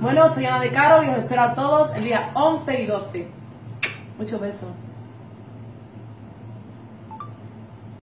Bueno, soy Ana de Caro y os espero a todos el día 11 y 12. Muchos besos.